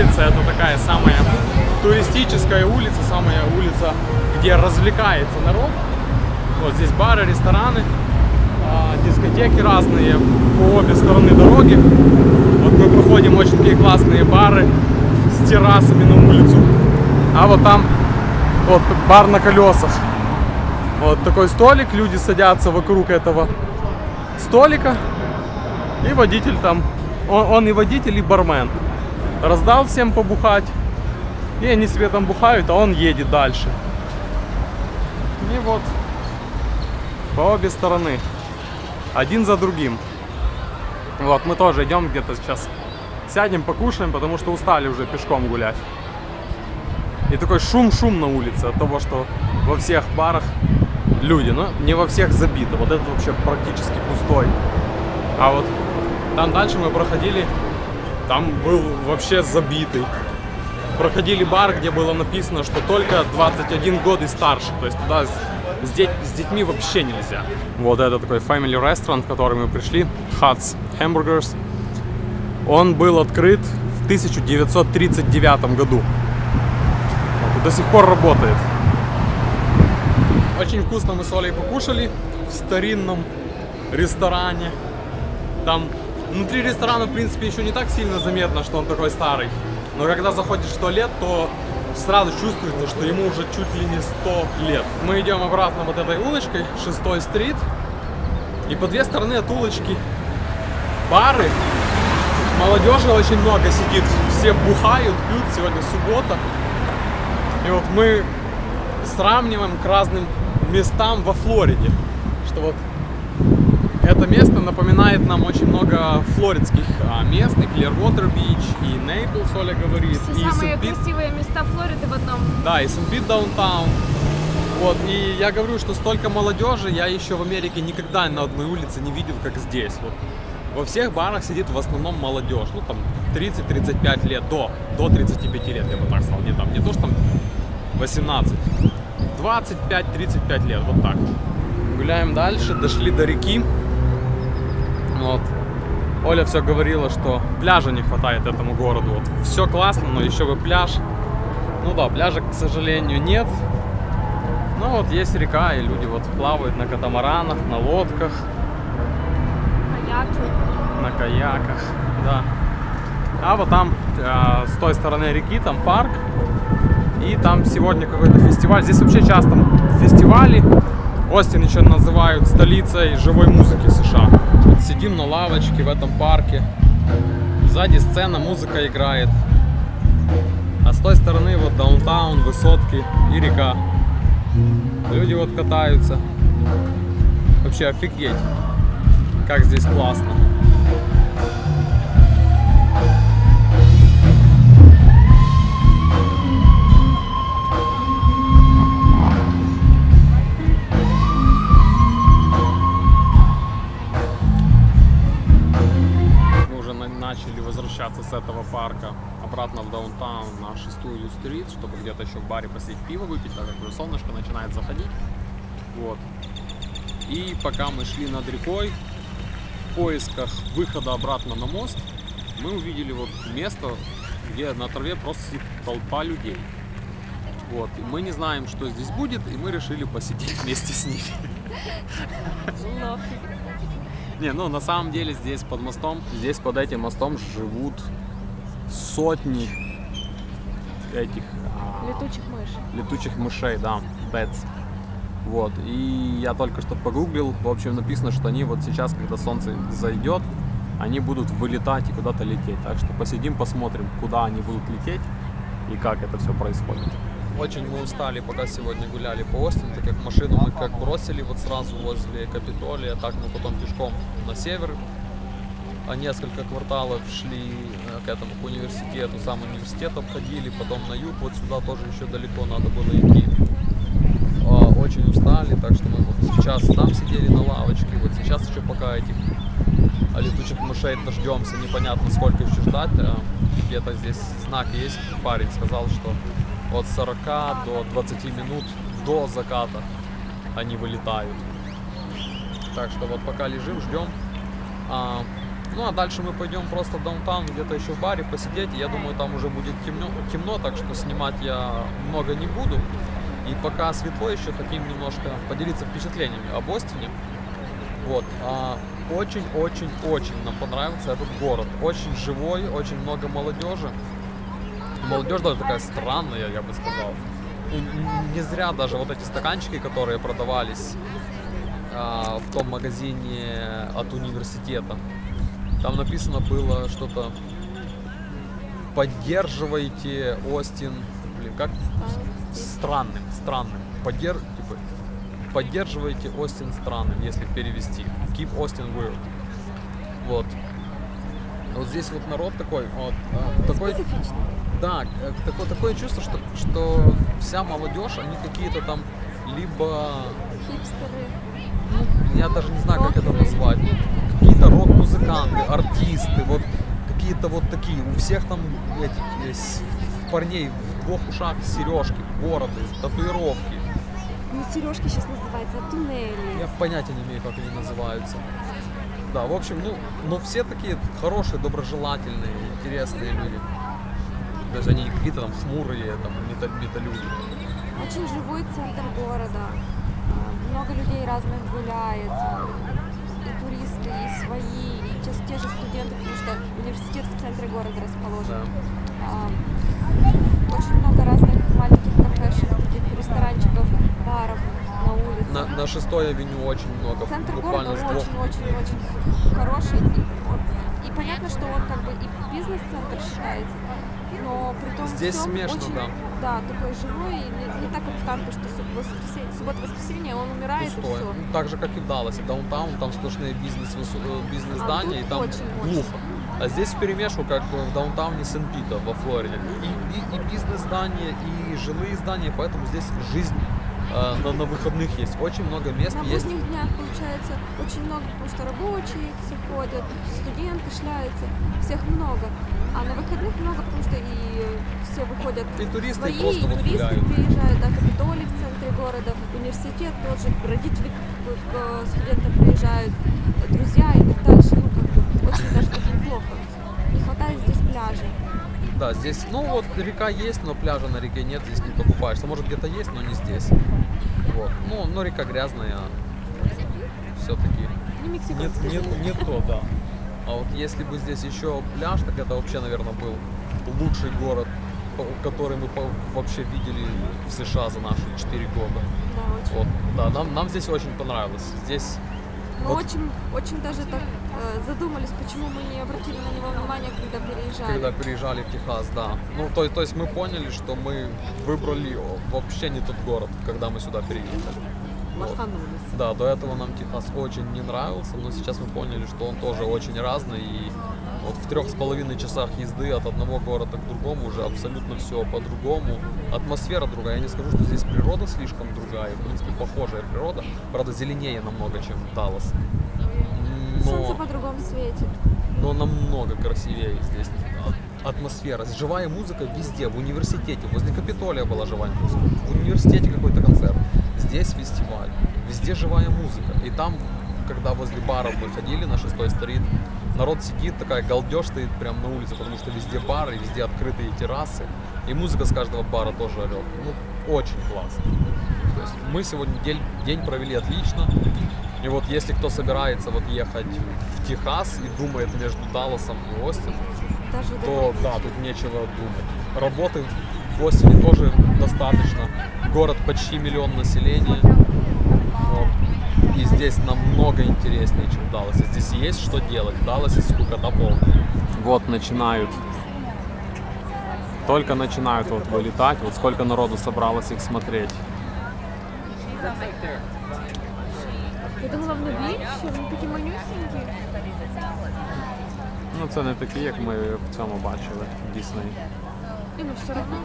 улица, это такая самая туристическая улица, самая улица, где развлекается народ. Вот здесь бары, рестораны, а, дискотеки разные по обе стороны дороги. Вот мы проходим очень такие классные бары с террасами на улицу. А вот там вот бар на колесах. Вот такой столик, люди садятся вокруг этого столика. И водитель там, он, он и водитель, и бармен. Раздал всем побухать. И они себе там бухают, а он едет дальше. И вот по обе стороны. Один за другим. Вот, мы тоже идем где-то сейчас. Сядем, покушаем, потому что устали уже пешком гулять. И такой шум-шум на улице от того, что во всех барах люди, но не во всех забито. Вот этот вообще практически пустой. А вот там дальше мы проходили, там был вообще забитый. Проходили бар, где было написано, что только 21 год и старше. То есть туда с, деть- с детьми вообще нельзя. Вот это такой family restaurant, в который мы пришли, Huts Hamburgers. Он был открыт в 1939 году. Вот, до сих пор работает. Очень вкусно мы с Олей покушали в старинном ресторане. Там внутри ресторана, в принципе, еще не так сильно заметно, что он такой старый. Но когда заходишь в туалет, то сразу чувствуется, что ему уже чуть ли не 100 лет. Мы идем обратно вот этой улочкой, 6 стрит. И по две стороны от улочки бары. Молодежи очень много сидит. Все бухают, пьют. Сегодня суббота. И вот мы сравниваем к разным местам во Флориде. Что вот это место напоминает нам очень много флоридских а, мест. И Clearwater Beach, и Нейплс, Оля говорит, Все и самые Сент-Пит. красивые места Флориды в одном. Да, и Сент-Пит Даунтаун. Вот, и я говорю, что столько молодежи я еще в Америке никогда на одной улице не видел, как здесь. Вот. Во всех барах сидит в основном молодежь, ну там 30-35 лет, до, до 35 лет, я бы так сказал, не там, не то, что там 18, 25-35 лет, вот так. Гуляем дальше, дошли до реки. Вот. Оля все говорила, что пляжа не хватает этому городу. Вот все классно, но еще бы пляж. Ну да, пляжа, к сожалению, нет. Ну вот есть река, и люди вот плавают на катамаранах, на лодках, Маяки. на каяках, да. А вот там, э, с той стороны реки, там парк. И там сегодня какой-то фестиваль. Здесь вообще часто фестивали. Остин еще называют столицей живой музыки США. Вот сидим на лавочке в этом парке. Сзади сцена, музыка играет. А с той стороны вот даунтаун, высотки и река. Люди вот катаются. Вообще офигеть, как здесь классно. С этого парка обратно в даунтаун на шестую стрит, чтобы где-то еще в баре посидеть пиво выпить, так как уже солнышко начинает заходить. Вот. И пока мы шли над рекой в поисках выхода обратно на мост, мы увидели вот место, где на траве просто сидит толпа людей. Вот. И мы не знаем, что здесь будет, и мы решили посидеть вместе с ними. Не, ну на самом деле здесь под мостом, здесь под этим мостом живут сотни этих а, Летучих мышей. летучих мышей, да, bats. Вот, и я только что погуглил, в общем написано, что они вот сейчас, когда солнце зайдет, они будут вылетать и куда-то лететь. Так что посидим, посмотрим, куда они будут лететь и как это все происходит. Очень мы устали, пока сегодня гуляли по Остину, так как машину мы как бросили вот сразу возле Капитолия, так мы потом пешком на север а несколько кварталов шли э, к этому к университету, сам университет обходили, потом на юг, вот сюда тоже еще далеко надо было идти. А, Очень устали, так что мы вот сейчас там сидели на лавочке, вот сейчас еще пока этих летучих мышей дождемся, непонятно сколько еще ждать. А, Где-то здесь знак есть, парень сказал, что от 40 до 20 минут до заката они вылетают. Так что вот пока лежим, ждем. А, Ну а дальше мы пойдем просто в даунтаун, где-то еще в баре посидеть. Я думаю, там уже будет темно, темно, так что снимать я много не буду. И пока светло еще, хотим немножко поделиться впечатлениями об Остине. Вот. а, Очень-очень-очень нам понравился этот город. Очень живой, очень много молодежи. Молодежь даже такая странная, я бы сказал. Н- Не зря даже вот эти стаканчики, которые продавались а, в том магазине от университета. Там написано было что-то поддерживайте Остин, блин, как странным, странным. Поддер... типа, поддерживайте Остин странным, если перевести. Keep Austin weird. Вот. Вот здесь вот народ такой, вот, а, такой. Да, э, такое, такое чувство, что, что вся молодежь, они какие-то там либо Хипстеры. я даже не знаю, как это назвать. Какие-то рок-музыканты, артисты, вот какие-то вот такие. У всех там эти парней в двух ушах сережки, бороды, татуировки. Ну, сережки сейчас называются, а туннели. Я понятия не имею, как они называются. Да, в общем, ну, но все такие хорошие, доброжелательные, интересные люди. Есть они какие-то там хмурые, там, мета- металюги. Очень живой центр города. А, Много людей разных гуляет. И туристы, и свои, и те, те же студенты, потому что университет в центре города расположен. Да. А, Очень много разных маленьких кафешек, таких ресторанчиков, баров на улице. На, на шестой авеню очень много, Центр буквально города очень-очень-очень хороший. И, и понятно, что он как бы и бизнес-центр считается, но при том Здесь всем смешно, очень, да. такой живой, и не, не так, как в Тампе, что воскресенье, суббота-воскресенье, он умирает и пустое. все. Ну, так же, как и в Далласе. Даунтаун, там сплошные бизнес, э, бизнес-здания, А и там глухо. А здесь вперемешку, как в даунтауне Сент-Пита во Флориде. И, и- и бизнес-здания, и жилые здания, поэтому здесь жизнь э, на, на выходных есть. Очень много мест На есть. будних днях, получается, очень много, потому что рабочие все ходят, студенты шляются, всех много. А на выходных много, потому что и все выходят И туристы свои, просто и туристы гуляют. приезжают, да, Капитолий в центре города, университет тоже, родители к, к студентам приезжают, друзья и так дальше. Ну, как бы, очень даже так неплохо. Не хватает здесь пляжей. Да, здесь, ну вот река есть, но пляжа на реке нет, здесь не покупаешься. Может где-то есть, но не здесь. Вот. Ну, но река грязная, все-таки. Не Нет, мексиканский нет, не то, да. А вот если бы здесь еще пляж, так это вообще, наверное, был лучший город, который мы вообще видели в США за наши 4 года. Да, очень. Вот, да, нам, нам здесь очень понравилось. Здесь, Мы Вот. очень, очень даже так э, задумались, почему мы не обратили на него внимания, когда переезжали. когда переезжали в Техас, да. Ну, то, то есть мы поняли, что мы выбрали вообще не тот город, когда мы сюда переехали. Вот. Да, до этого нам Техас очень не нравился, но сейчас мы поняли, что он тоже очень разный. И вот в трех с половиной часах езды от одного города к другому уже абсолютно все по-другому. Атмосфера другая. Я не скажу, что здесь природа слишком другая. В принципе, похожая природа. Правда, зеленее намного, чем. Солнце Но, по-другому светит. но намного красивее здесь атмосфера. Живая музыка везде. В университете. Возле Капитолия была живая музыка. В университете какой-то концерт. Здесь фестиваль. Везде живая музыка. И там, когда возле баров мы ходили на шестой стрит, народ сидит, такая галдеж стоит прямо на улице, потому что везде бары, везде открытые террасы. И музыка с каждого бара тоже орет. Ну, очень классно. То есть мы сегодня день, день провели отлично. И вот если кто собирается вот ехать в Техас и думает между Далласом и Остином, Даже то да, тут нечего думать. Работы в Остине тоже достаточно. Город почти миллион населения. Вот. И здесь намного интереснее, чем в Далласе. Здесь есть что делать. В Далласе скукота полная. Вот начинают. Только начинают вот вылетать. Вот сколько народу собралось их смотреть. Я думала, вони більші, вони такі манюсенькі. Ну це не такі, як ми в цьому бачили в Діснеї. І ну все одно.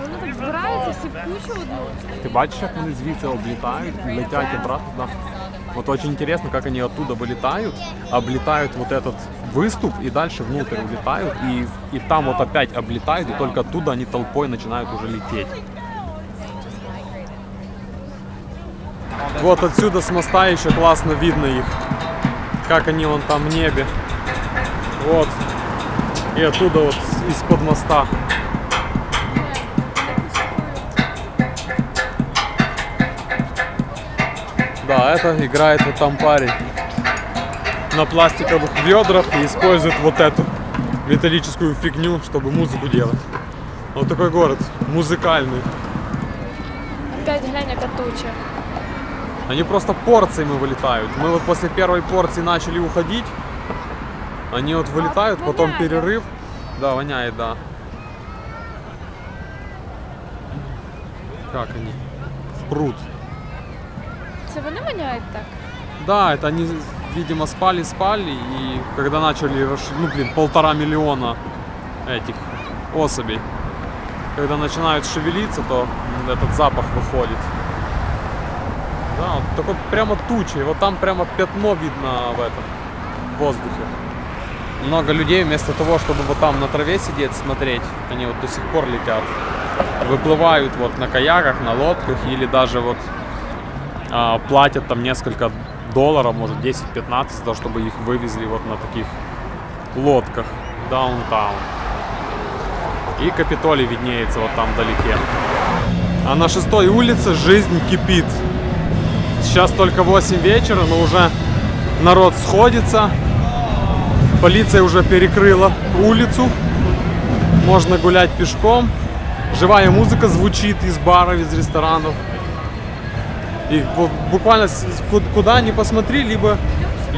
Вони так збираються всі в кучу одну. Ти бачиш, як вони звідси облітають, летять обратно. Да. Вот очень интересно, как они оттуда вылетают, облетают вот этот выступ и дальше внутрь улетают, и, и там вот опять облетают, и только оттуда они толпой начинают уже лететь. Вот отсюда с моста еще классно видно их. Как они вон там в небе. Вот. И оттуда вот из-под моста. Да, это играет вот там парень на пластиковых ведрах и использует вот эту металлическую фигню, чтобы музыку делать. Вот такой город, музыкальный. Опять глянь, яка туча. Они просто порциями вылетают. Мы вот после первой порции начали уходить. Они вот вылетают, потом перерыв. Да, воняет, да. Как они? Пруд. Це вони воняють так? Да, это они, видимо, спали-спали, и когда начали, расш- ну, блин, полтора миллиона этих особей, когда начинают шевелиться, то этот запах выходит. Такой прямо тучи, вот там прямо пятно видно в этом в воздухе. Много людей вместо того, чтобы вот там на траве сидеть, смотреть, они вот до сих пор летят. Выплывают вот на каяках, на лодках или даже вот а, платят там несколько долларов, может 10-15, за то, чтобы их вывезли вот на таких лодках даунтаун. И Капитолий виднеется вот там вдалеке. А на шестой улице жизнь кипит. Сейчас только 8 вечера, но уже народ сходится. Полиция уже перекрыла улицу. Можно гулять пешком. Живая музыка звучит из баров, из ресторанов. И вот буквально куда ни посмотри, либо,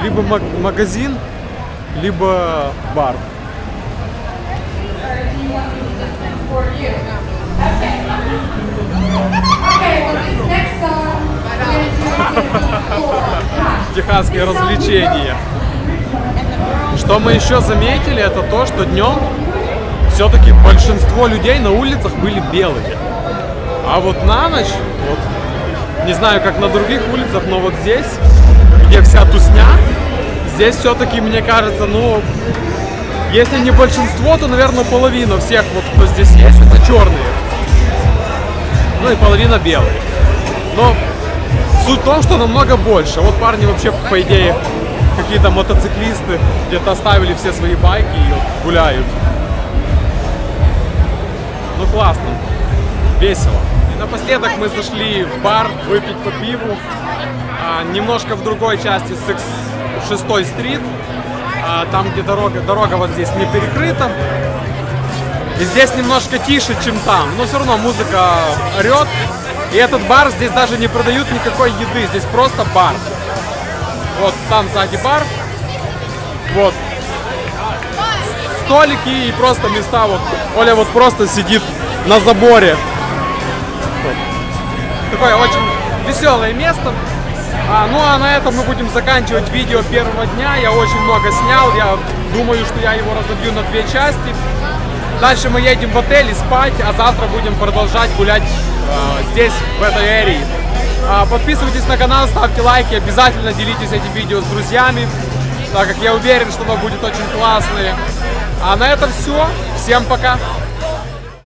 либо маг- магазин, либо бар. Техасские развлечения. Что мы еще заметили, это то, что днем все-таки большинство людей на улицах были белые. А вот на ночь, вот, не знаю, как на других улицах, но вот здесь, где вся тусня, здесь все-таки, мне кажется, ну, если не большинство, то, наверное, половина всех, вот, кто здесь есть, это черные. Ну и половина белые. Но суть в том, что намного больше. Вот парни вообще, по идее, какие-то мотоциклисты где-то оставили все свои байки и гуляют. Ну классно, весело. И напоследок мы зашли в бар выпить по пиву. А, немножко в другой части секс 6 стрит. А, там, где дорога, дорога вот здесь не перекрыта. И здесь немножко тише, чем там. Но все равно музыка орет. И этот бар здесь даже не продают никакой еды. Здесь просто бар. Вот там сзади бар. Вот. Столики и просто места. Вот Оля вот просто сидит на заборе. Такое очень веселое место. А, ну а на этом мы будем заканчивать видео первого дня. Я очень много снял. Я думаю, что я его разобью на две части. Дальше мы едем в отель и спать, а завтра будем продолжать гулять здесь, в этой эрии. А, подписывайтесь на канал, ставьте лайки, обязательно делитесь этим видео с друзьями, так как я уверен, что оно будет очень классное. А на этом все. Всем пока!